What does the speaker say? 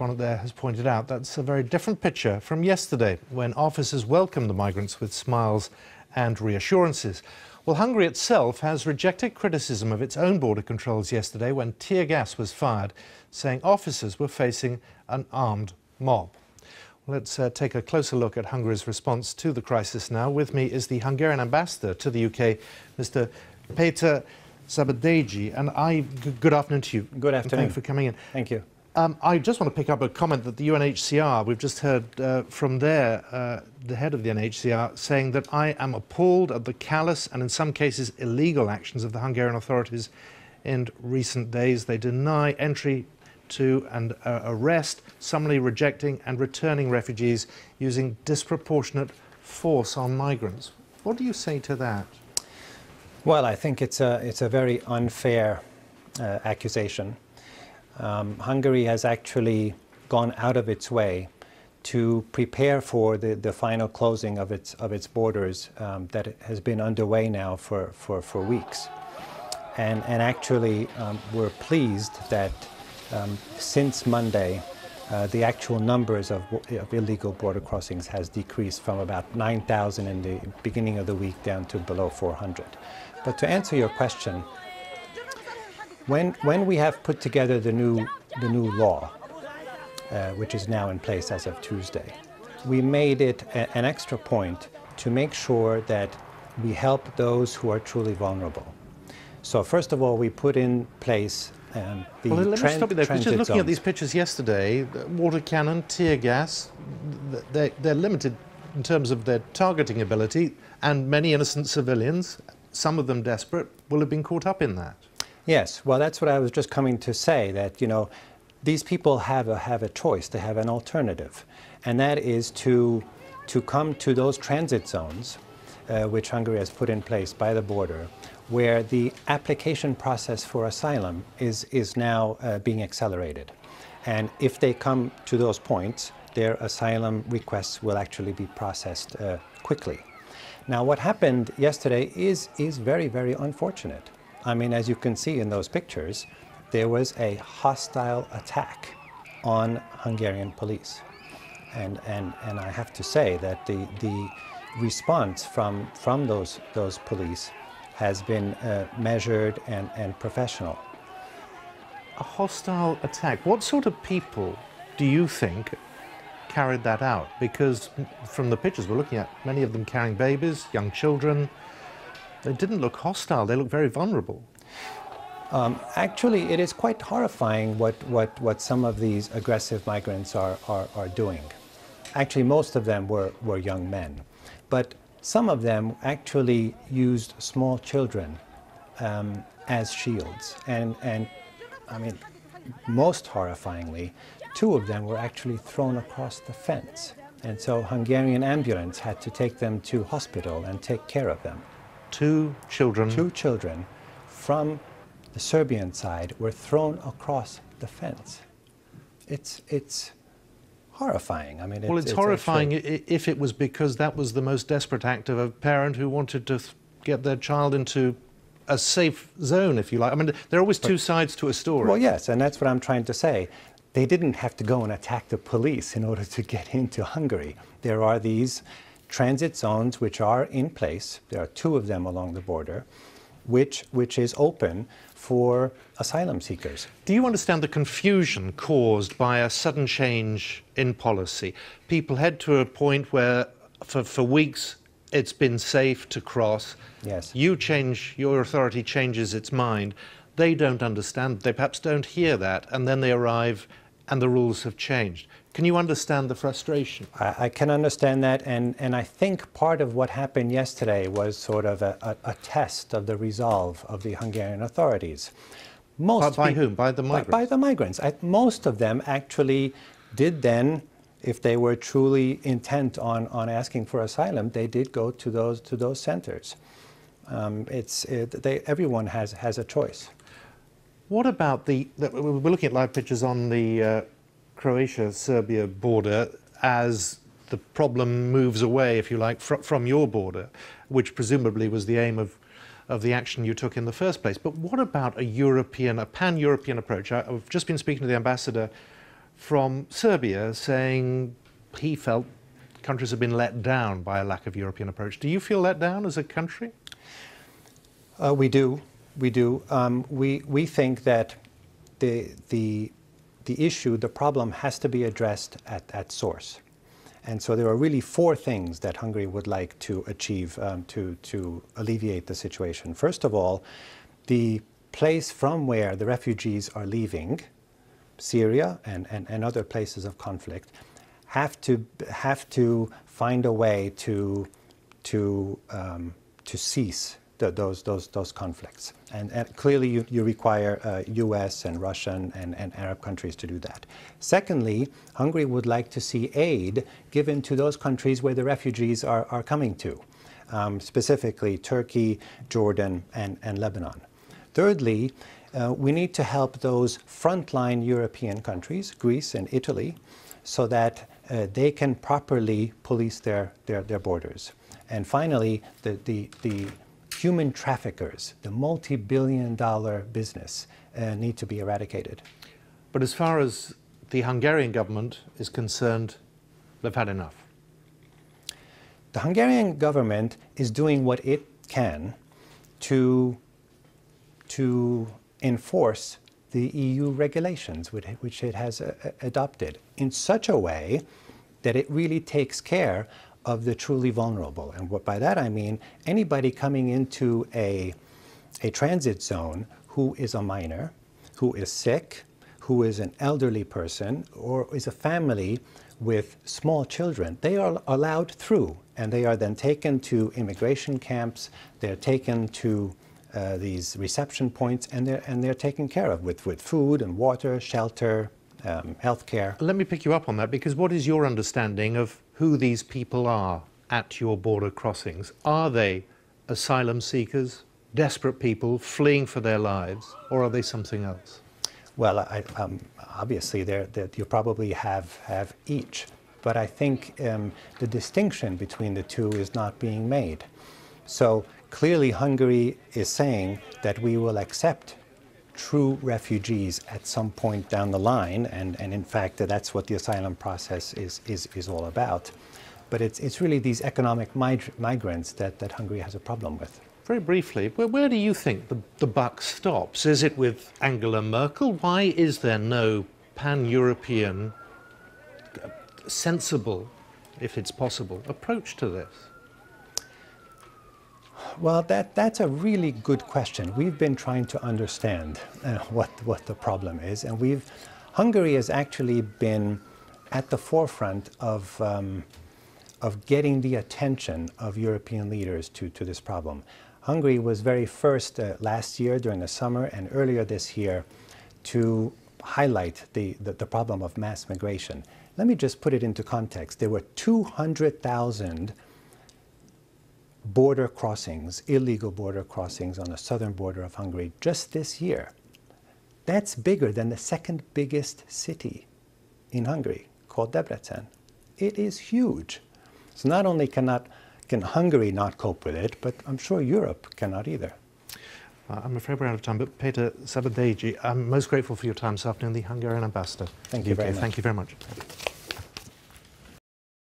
one there has pointed out, that's a very different picture from yesterday when officers welcomed the migrants with smiles and reassurances. Well, Hungary itself has rejected criticism of its own border controls yesterday when tear gas was fired, saying officers were facing an armed mob. Let's uh, take a closer look at Hungary's response to the crisis now. With me is the Hungarian ambassador to the UK, Mr. Peter Szabadhegy. And I, good afternoon to you. Good afternoon. Thank you for coming in. Thank you. Um, I just want to pick up a comment that the UNHCR, we've just heard uh, from there, uh, the head of the UNHCR, saying that I am appalled at the callous and in some cases illegal actions of the Hungarian authorities in recent days. They deny entry to and uh, arrest, summarily rejecting and returning refugees using disproportionate force on migrants. What do you say to that? Well, I think it's a, it's a very unfair uh, accusation. Um, Hungary has actually gone out of its way to prepare for the, the final closing of its, of its borders um, that has been underway now for, for, for weeks. And, and actually, um, we're pleased that um, since Monday, uh, the actual numbers of, of, illegal border crossings has decreased from about 9,000 in the beginning of the week down to below 400. But to answer your question, when, when we have put together the new, the new law, uh, which is now in place as of Tuesday, we made it a, an extra point to make sure that we help those who are truly vulnerable. So first of all, we put in place um, well, let me stop you there. Just looking zones. at these pictures yesterday, water cannon, tear gas, they're, they're limited in terms of their targeting ability, and many innocent civilians, some of them desperate, will have been caught up in that. Yes, well, that's what I was just coming to say, that, you know, these people have a, have a choice, they have an alternative, and that is to, to come to those transit zones, uh, which Hungary has put in place by the border, where the application process for asylum is, is now uh, being accelerated. And if they come to those points, their asylum requests will actually be processed uh, quickly. Now, what happened yesterday is, is very, very unfortunate. I mean, as you can see in those pictures, there was a hostile attack on Hungarian police. And, and, and I have to say that the, the response from, from those, those police has been uh, measured and, and professional. A hostile attack. What sort of people do you think carried that out? Because from the pictures we're looking at, many of them carrying babies, young children, they didn't look hostile, they looked very vulnerable. Um, actually, it is quite horrifying what, what, what some of these aggressive migrants are, are, are doing. Actually, most of them were, were young men. But some of them actually used small children um, as shields. And, and I mean, most horrifyingly, two of them were actually thrown across the fence. And so Hungarian ambulance had to take them to hospital and take care of them. Two children? Two children from the Serbian side were thrown across the fence. It's, it's, horrifying. I mean, well, it's, it's horrifying actually... if it was because that was the most desperate act of a parent who wanted to get their child into a safe zone, if you like. I mean, there are always two sides to a story. Well, yes, and that's what I'm trying to say. They didn't have to go and attack the police in order to get into Hungary. There are these transit zones which are in place. There are two of them along the border, which, which is open for asylum seekers. Do you understand the confusion caused by a sudden change in policy? People head to a point where for, for weeks it's been safe to cross. Yes. You change, your authority changes its mind. They don't understand, they perhaps don't hear that, and then they arrive and the rules have changed. Can you understand the frustration? I, I, can understand that, and, and I think part of what happened yesterday was sort of a, a, a test of the resolve of the Hungarian authorities. Most by, by whom? By the migrants? By, by the migrants. I, most of them actually did then, if they were truly intent on, on asking for asylum, they did go to those, to those centers. Um, it's, it, they, everyone has, has a choice. What about the, we're looking at live pictures on the uh, Croatia-Serbia border as the problem moves away, if you like, fr from your border, which presumably was the aim of, of the action you took in the first place. But what about a European, a pan-European approach? I, I've just been speaking to the ambassador from Serbia saying he felt countries have been let down by a lack of European approach. Do you feel let down as a country? Uh, we do. We do. Um, we, we think that the, the, the issue, the problem has to be addressed at, at source. And so there are really four things that Hungary would like to achieve um, to, to alleviate the situation. First of all, the place from where the refugees are leaving, Syria and, and, and other places of conflict, have to, have to find a way to, to, um, to cease the, those, those, those conflicts. And, and clearly you, you require uh, US and Russian and, and Arab countries to do that. Secondly, Hungary would like to see aid given to those countries where the refugees are, are coming to, um, specifically Turkey, Jordan, and, and Lebanon. Thirdly, uh, we need to help those frontline European countries, Greece and Italy, so that uh, they can properly police their, their, their borders. And finally, the, the, the human traffickers, the multi-billion dollar business, uh, need to be eradicated. But as far as the Hungarian government is concerned, they've had enough. The Hungarian government is doing what it can to, to enforce the EU regulations, which it has uh, adopted, in such a way that it really takes care of the truly vulnerable. And what by that I mean anybody coming into a, a transit zone who is a minor, who is sick, who is an elderly person, or is a family with small children, they are allowed through and they are then taken to immigration camps, they're taken to uh, these reception points and they're, and they're taken care of with, with food and water, shelter, um, healthcare. Let me pick you up on that because what is your understanding of who these people are at your border crossings? Are they asylum seekers, desperate people fleeing for their lives, or are they something else? Well, I, um, obviously, you probably have, have each. But I think um, the distinction between the two is not being made. So clearly, Hungary is saying that we will accept true refugees at some point down the line, and, and in fact, that's what the asylum process is, is, is all about. But it's, it's really these economic mig migrants that, that Hungary has a problem with. Very briefly, where, where do you think the, the buck stops? Is it with Angela Merkel? Why is there no pan-European, uh, sensible, if it's possible, approach to this? Well, that, that's a really good question. We've been trying to understand uh, what, what the problem is, and we've, Hungary has actually been at the forefront of, um, of getting the attention of European leaders to, to this problem. Hungary was very first uh, last year during the summer and earlier this year to highlight the, the, the problem of mass migration. Let me just put it into context. There were 200,000 border crossings, illegal border crossings on the southern border of Hungary just this year. That's bigger than the second biggest city in Hungary, called Debrecen. It is huge. So not only cannot, can Hungary not cope with it, but I'm sure Europe cannot either. Uh, I'm afraid we're out of time, but Peter Szabadhegy, I'm most grateful for your time this afternoon, the Hungarian ambassador. Thank you UK. very much. Thank you very much.